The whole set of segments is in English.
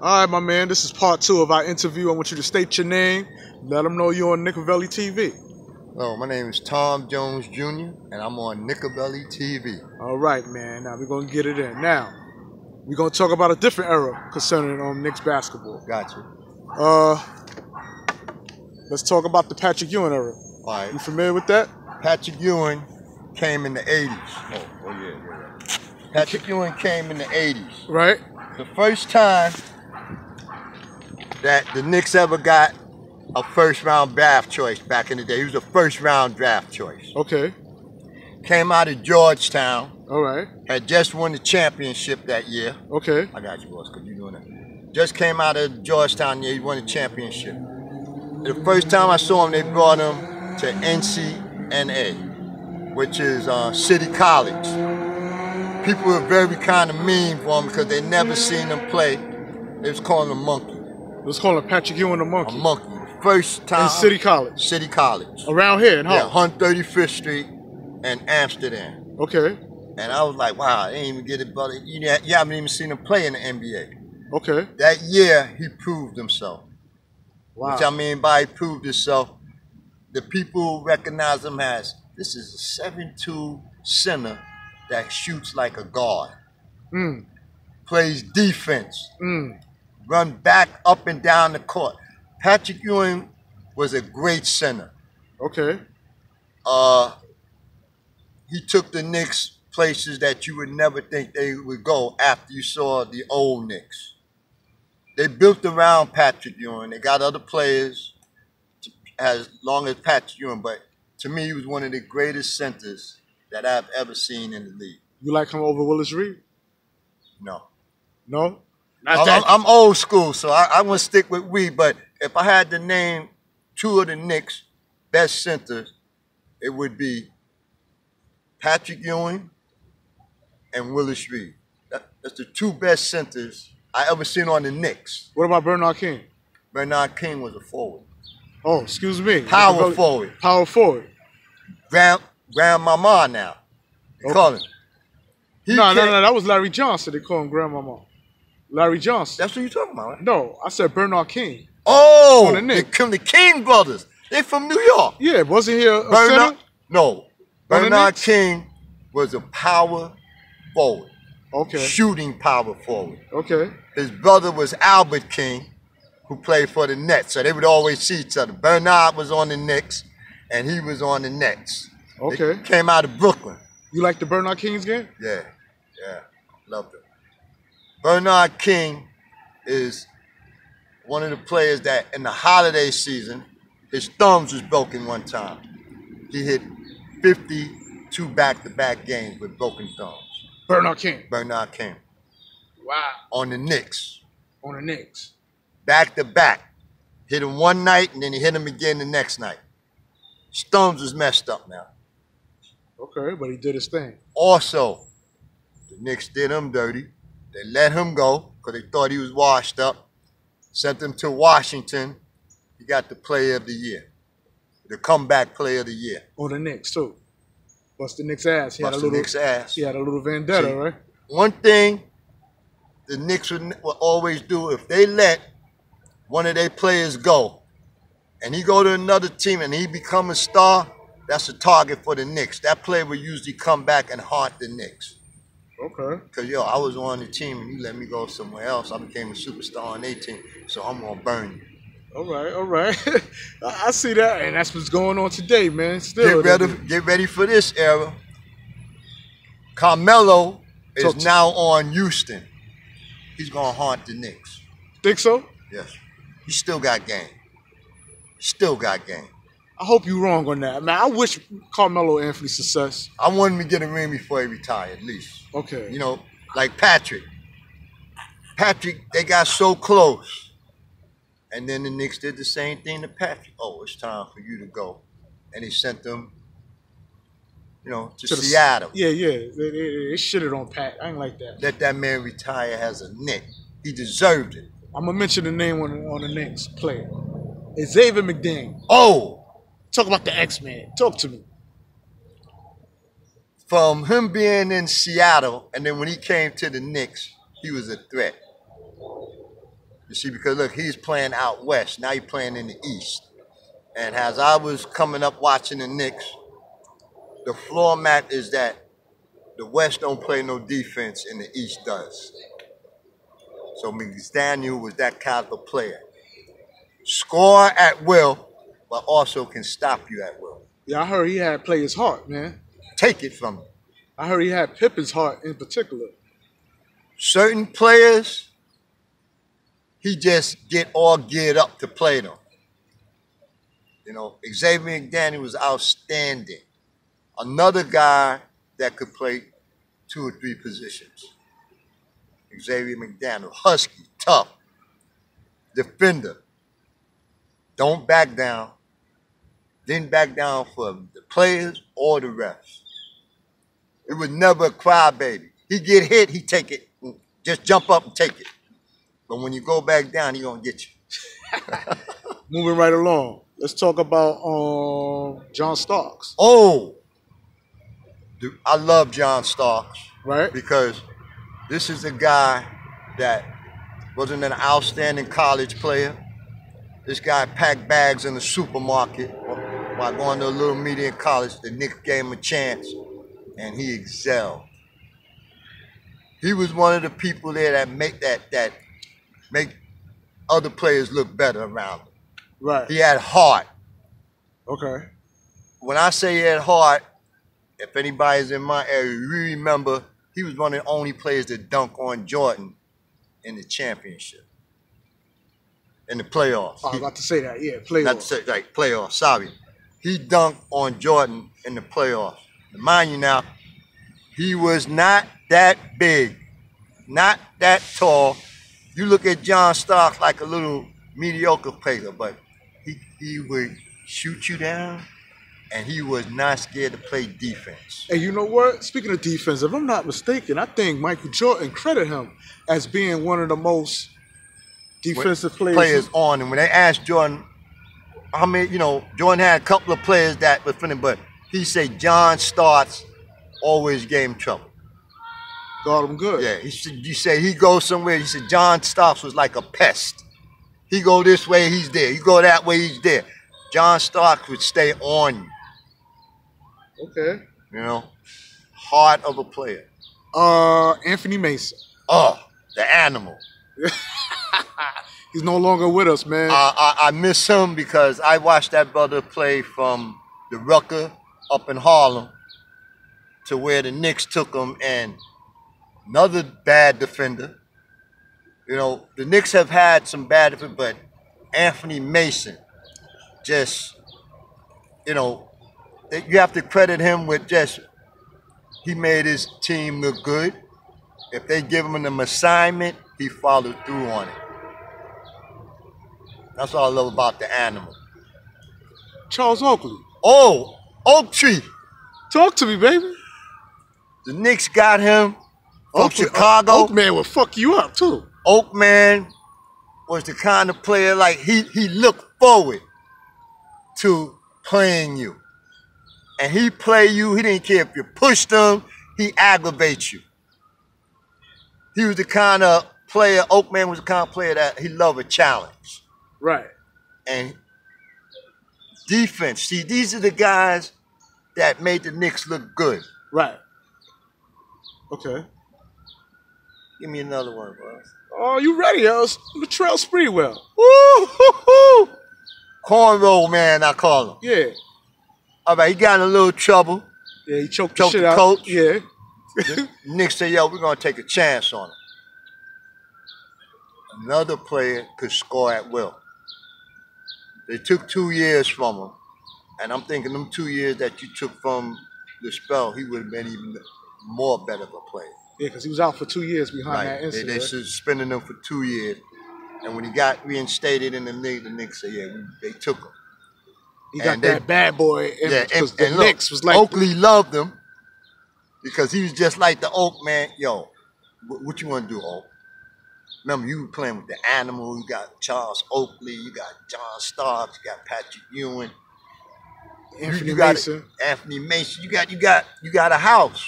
All right, my man. This is part two of our interview. I want you to state your name. Let them know you're on Knikaveli TV. Hello, my name is Tom Jones Jr. and I'm on Knikaveli TV. All right, man. Now we're gonna get it in. Now we're gonna talk about a different era concerning um Knicks basketball. Gotcha. Uh, let's talk about the Patrick Ewing era. All right. You familiar with that? Patrick Ewing came in the 80s. Oh, oh yeah, yeah, yeah. Patrick Ewing came in the 80s. Right. The first time that the Knicks ever got a first round draft choice back in the day. He was a first round draft choice. Okay. Came out of Georgetown. All right. Had just won the championship that year. Okay. I got you, boss, because you doing it. Just came out of Georgetown, yeah, he won the championship. The first time I saw him, they brought him to NCNA, which is uh, City College. People were very kind of mean for him because they never seen him play. They was calling him Monkey. Let's call him Patrick Ewing the monkey. A monkey. First time. In City College. City College. Around here in Yeah, 135th Street and Amsterdam. Okay. And I was like, wow, I didn't even get it, brother. You, know, you haven't even seen him play in the NBA. Okay. That year, he proved himself. Wow. Which I mean by he proved himself, the people recognize him as this is a 7'2 center that shoots like a guard, Mm. plays defense, Mm. Run back up and down the court. Patrick Ewing was a great center. Okay. Uh, he took the Knicks places that you would never think they would go after you saw the old Knicks. They built around Patrick Ewing. They got other players to- as long as Patrick Ewing, but to me, he was one of the greatest centers that I've ever seen in the league. You like him over Willis Reed? No. No. Not I'm, that. I'm- I'm old school, so I, I'm going to stick with we. But if I had to name two of the Knicks' best centers, it would be Patrick Ewing and Willis Reed. That, that's the two best centers I ever seen on the Knicks. what about Bernard King? Bernard King was a forward. Oh, excuse me. Power Nickavelli- forward. Power forward. Grand, grandmama now. They Okay. call him. He No, no, no. That was Larry Johnson. They call him Grandmama. Larry Johnson. That's what you're talking about, right? No, I said Bernard King. Oh, the the, Knicks. the King brothers. They from New York. Yeah, wasn't he a, a Bernard, center? no. Bernard King was a power forward, Okay. shooting power forward. Okay. His brother was Albert King, who played for the Nets, so they would always see each other. Bernard was on the Knicks, and he was on the Nets. They Okay. came out of Brooklyn. You like the Bernard King's game? Yeah, yeah, loved him. Bernard King is one of the players that in the holiday season, his thumbs was broken one time. He hit 52 back-to-back games with broken thumbs. Bernard King. Bernard King Wow. on the Knicks, On the Knicks. back to back. Hit him one night and then he hit him again the next night. His thumbs was messed up now. Okay, but he did his thing. Also, the Knicks did him dirty. They let him go because they thought he was washed up. Sent him to Washington. He got the player of the year, the comeback player of the year. On the Knicks too. Bust the Knicks ass. He had a Bust the little. Knicks' ass. He had a little vendetta, See, right? One thing the Knicks would, would always do if they let one of their players go and he go to another team and he become a star, that's a target for the Knicks. That player will usually come back and haunt the Knicks. Okay. Cause yo, I was on the team and you let me go somewhere else. I became a superstar on their team, so I'm gonna burn you. All right. All right. I see that, and that's what's going on today, man. Still. Get ready, get ready for this era. Carmelo is Talk now on Houston. He's gonna haunt the Knicks. Think so? Yes, he still got game. Still got game. I hope you're wrong on that, man. I wish Carmelo Anthony success. I want him to get a ring before he retire, at least. Okay. You know, like Patrick. Patrick, they got so close. And then the Knicks did the same thing to Patrick. Oh, it's time for you to go. And he sent them, you know, to, To the- Seattle. Yeah, yeah. They, they, they shitted on Pat. I ain't like that. Let that man retire as a Knick. He deserved it. I'm gonna mention the name on on the Knicks player. It's Xavier McDaniel. Oh, Talk about the X Men. Talk to me. from him being in Seattle, and then when he came to the Knicks, he was a threat. You see, because look, he's playing out west. Now he's playing in the east. And as I was coming up watching the Knicks, the floor mat is that the West don't play no defense and the East does. So McDaniel was that kind of a player. Score at will, but also can stop you at will. Yeah, I heard he had players' heart, man. Take it from him. I heard he had Pippen's heart in particular. Certain players, he just get all geared up to play them. You know, Xavier McDaniel was outstanding. Another guy that could play two or three positions. Xavier McDaniel, husky, tough, defender. Don't back down. Didn't back down for the players or the refs. It was never a crybaby. He get hit, he take it. Just jump up and take it. But when you go back down, he gonna get you. Moving right along. Let's talk about um, John Starks. Oh, Dude, I love John Starks. Right. Because this is a guy that wasn't an outstanding college player. This guy packed bags in the supermarket while going to a little media college. The Knicks gave him a chance, and he excelled. He was one of the people there that make that that make other players look better around him. Right. He had heart. Okay. When I say he had heart, if anybody's in my area, you remember he was one of the only players to dunk on Jordan in the championship. In the playoffs. I was about to say that, yeah, playoffs. Not to say, like, playoffs, sorry. He dunked on Jordan in the playoffs. Mind you now, he was not that big, not that tall. You look at John Starks like a little mediocre player, but he, he would shoot you down and he was not scared to play defense. And you know what? Speaking of defense, if I'm not mistaken, I think Michael Jordan credit him as being one of the most defensive players. Players on, and when they asked Jordan, how mean, you know, Jordan had a couple of players that were finna, but he said John Starks always gave him trouble. Got him good. Yeah, he said, you say he goes somewhere. He said John Starks was like a pest. He go this way, he's there. You go that way, he's there. John Starks would stay on you. Okay. You know, heart of a player. Uh, Anthony Mason. Oh, the animal. He's no longer with us, man. I, I, I miss him because I watched that brother play from the Rucker up in Harlem to where the Knicks took him and another bad defender. You know, the Knicks have had some bad defenders, but Anthony Mason just, you know, you have to credit him with just he made his team look good. If they give him an assignment, he followed through on it. That's what I love about the animal. Charles Oakley. Oh, Oak Tree. Talk to me, baby. The Knicks got him from Oakley, Chicago. Oak man will fuck you up too. Oak man was the kind of player like he he looked forward to playing you. And he play you, he didn't care if you pushed him, he aggravates you. He was the kind of player, Oakman was the kind of player that he loved a challenge. Right. And defense, see, these are the guys that made the Knicks look good. Right. Okay. Give me another one, bro. Oh, you ready, uh, Latrell Sprewell. Woo-hoo-hoo! Cornrow man, I call him. Yeah. All right, he got in a little trouble. Yeah, he choked, Choked the shit the out. coach. Yeah. Knicks say, yo, we're gonna take a chance on him. Another player could score at will. They took two years from him, and I'm thinking them two years that you took from the spell, he would have been even more better of a player. Yeah, because he was out for two years behind that Right. They, incident. they suspended him for two years, and when he got reinstated in the league, the Knicks said, yeah, we, they took him. he got they- that bad boy. And, Yeah, and, the and look, Knicks was like, Oakley loved him because he was just like the Oak man. Yo, wh- what you want to do, Oak? Remember, you were playing with the animal. You got Charles Oakley. You got John Starks. You got Patrick Ewing. Anthony you got Mason. Anthony Mason. You got you got you got a house.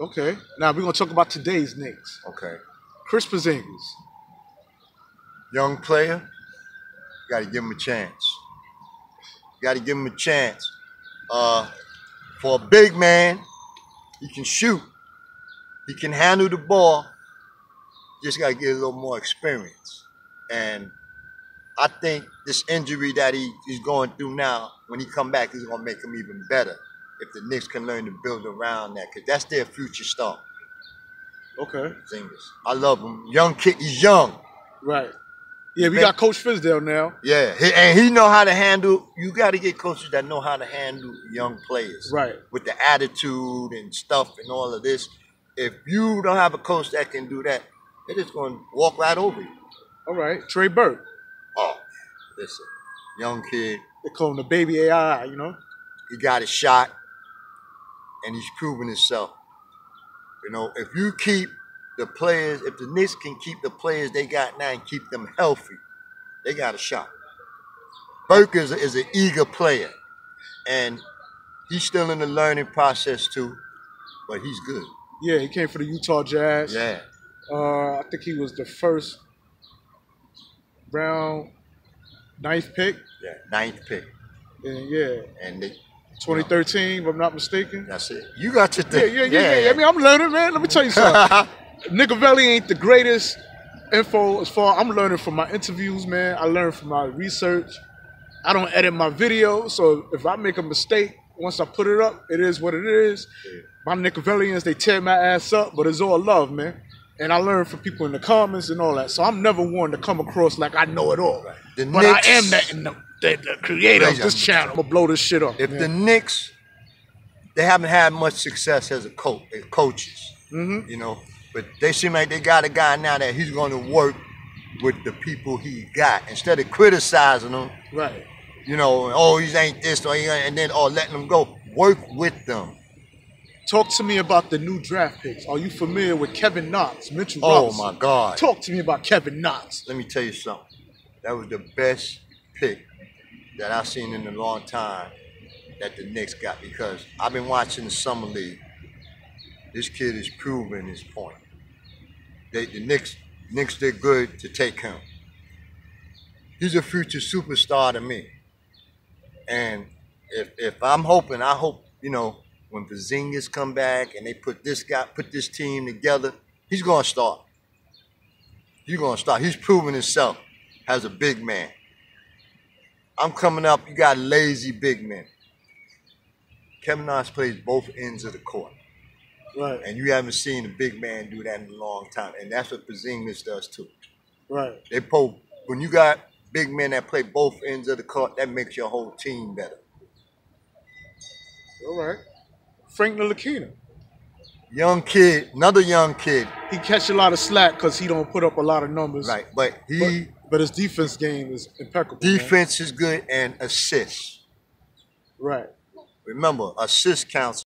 Okay. Now we're gonna talk about today's Knicks. Okay. Chris Porzingis. young player, you got to give him a chance. You got to give him a chance. Uh, for a big man, he can shoot. He can handle the ball. Just got to get a little more experience. And I think this injury that he, is going through now, when he come back, is going to make him even better. If the Knicks can learn to build around that, because that's their future star. Okay. Zingis. I love him. Young kid. He's young. Right. Yeah, we Man. got Coach Fizdale now. Yeah, he, and he know how to handle. You got to get coaches that know how to handle young players, Right. With the attitude and stuff and all of this. If you don't have a coach that can do that, they're just going to walk right over you. All right. Trey Burke. Oh, listen, young kid, They call him the baby AI, you know? he got a shot, and he's proven himself. You know, if you keep the players, if the Knicks can keep the players they got now and keep them healthy, they got a shot. Burke is, is an eager player, and he's still in the learning process too, but he's good. Yeah, he came for the Utah Jazz. Yeah, Uh, I think he was the first round ninth pick. yeah, ninth pick, And yeah, and they, 2013, if I'm not mistaken. that's it. You got your Yeah, thing. yeah, yeah, yeah. I mean, I'm learning, man. Let me tell you something. Knikaveli ain't the greatest info as far I'm learning from my interviews, man. I learn from my research. I don't edit my videos, so if I make a mistake, once I put it up, it is what it is. My Nicovellians, they tear my ass up, but it's all love, man. And I learn from people in the comments and all that. So I'm never one to come across like I know it all. The but Knicks- I am the, the, the, the creator of this channel. I'm gonna blow this shit up. if man. the Knicks, they haven't had much success as a coach, as coaches, Mhm. you know, but they seem like they got a guy now that he's going to work with the people he got instead of criticizing them, right. you know, oh he ain't this or he ain't, and then oh letting them go. Work with them. Talk to me about the new draft picks. Are you familiar with Kevin Knox, Mitchell Oh Robinson? my God! Talk to me about Kevin Knox. Let me tell you something. That was the best pick that I've seen in a long time that the Knicks got because I've been watching the summer league. This kid is proving his point. They, the Knicks, Knicks did good to take him. He's a future superstar to me. And if if I'm hoping, I hope you know when Vizingis come back and they put this guy, put this team together, he's gonna start. He's gonna start. He's proven himself as a big man. I'm coming up. You got lazy big men. Kevin Knox plays both ends of the court, Right, and you haven't seen a big man do that in a long time. And that's what Porzingis does too. right. They po- when you got big men that play both ends of the court, that makes your whole team better. All right. Frank Ntilikina. Young kid, another young kid, He catch a lot of slack because he don't put up a lot of numbers. right? But But, he but his defense game is impeccable. man. defense is good and assists. Right. Remember, assist counts